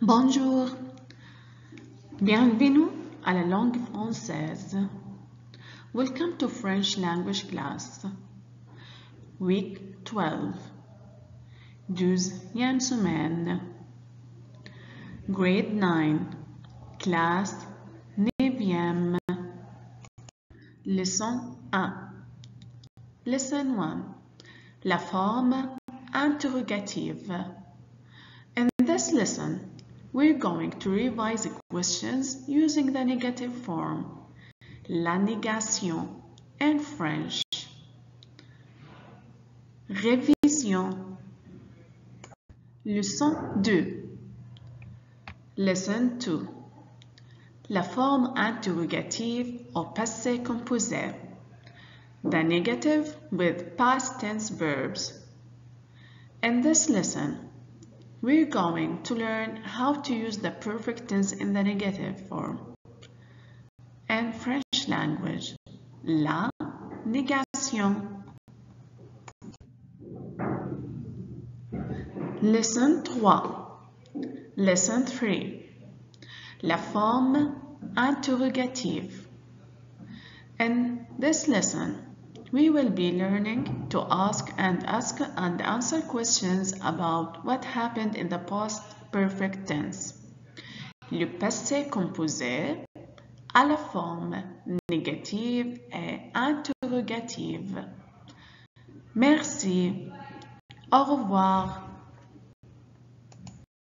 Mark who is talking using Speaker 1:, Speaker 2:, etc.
Speaker 1: Bonjour, bienvenue à la langue française. Welcome to French language class. Week 12. Douzième semaine. Grade 9. Classe 9e. Leçon 1. Lesson 1. La forme interrogative. In this lesson, we're going to revise the questions using the negative form. La négation in French. Révision. Leçon 2. Lesson 2. La forme interrogative au passé composé. The negative with past tense verbs. In this lesson, we're going to learn how to use the perfect tense in the negative form. In French language, la négation. Lesson 3. Lesson 3. La forme interrogative. In this lesson, we will be learning to ask and ask and answer questions about what happened in the past perfect tense. Le passé composé a la forme négative et interrogative. Merci. Au revoir.